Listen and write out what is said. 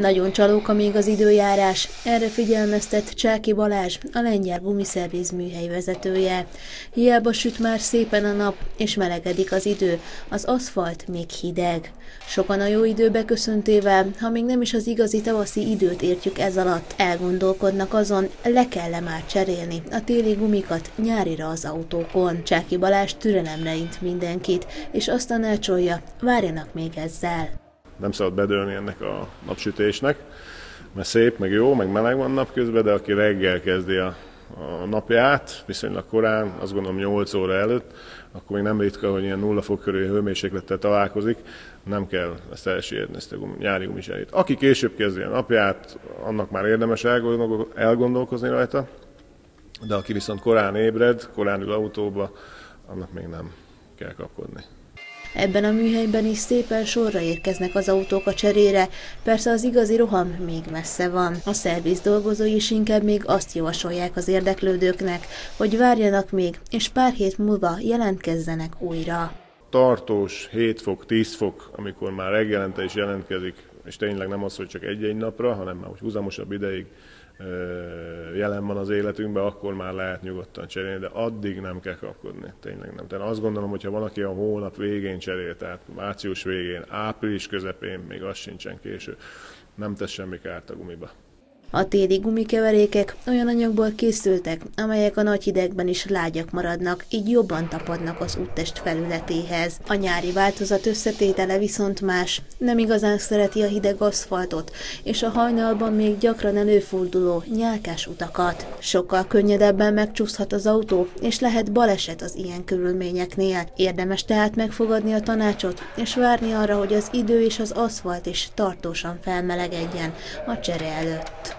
Nagyon csalóka még az időjárás, erre figyelmeztet Csáki Balázs, a lengyel gumiszerviz műhely vezetője. Hiába süt már szépen a nap, és melegedik az idő, az aszfalt még hideg. Sokan a jó időbe köszöntével, ha még nem is az igazi tavaszi időt értjük ez alatt, elgondolkodnak azon, le kell -e már cserélni a téli gumikat nyárira az autókon. Csáki Balázs türelemre int mindenkit, és azt tanácsolja, várjanak még ezzel nem szabad bedőlni ennek a napsütésnek, mert szép, meg jó, meg meleg van napközben, de aki reggel kezdi a, a napját, viszonylag korán, azt gondolom 8 óra előtt, akkor még nem ritka, hogy ilyen nulla fok körül hőmérséklettel találkozik, nem kell ezt elsírni, ezt a nyári gumiserét. Aki később kezdi a napját, annak már érdemes elgondolkozni rajta, de aki viszont korán ébred, korán ül autóba, annak még nem kell kapkodni. Ebben a műhelyben is szépen sorra érkeznek az autók a cserére, persze az igazi roham még messze van. A szerviz dolgozói is inkább még azt javasolják az érdeklődőknek, hogy várjanak még, és pár hét múlva jelentkezzenek újra. Tartós 7 fok, 10 fok, amikor már reggelente is jelentkezik, és tényleg nem az, hogy csak egy-egy napra, hanem már hogy húzamosabb ideig jelen van az életünkben, akkor már lehet nyugodtan cserélni, de addig nem kell kapkodni, tényleg nem. Tehát azt gondolom, hogy ha valaki a hónap végén cserél, tehát március végén, április közepén, még az sincsen késő, nem tesz semmi kárt a gumiba. A téli gumikeverékek olyan anyagból készültek, amelyek a nagy hidegben is lágyak maradnak, így jobban tapadnak az úttest felületéhez. A nyári változat összetétele viszont más. Nem igazán szereti a hideg aszfaltot, és a hajnalban még gyakran előforduló nyálkás utakat. Sokkal könnyedebben megcsúszhat az autó, és lehet baleset az ilyen körülményeknél. Érdemes tehát megfogadni a tanácsot, és várni arra, hogy az idő és az aszfalt is tartósan felmelegedjen a csere előtt.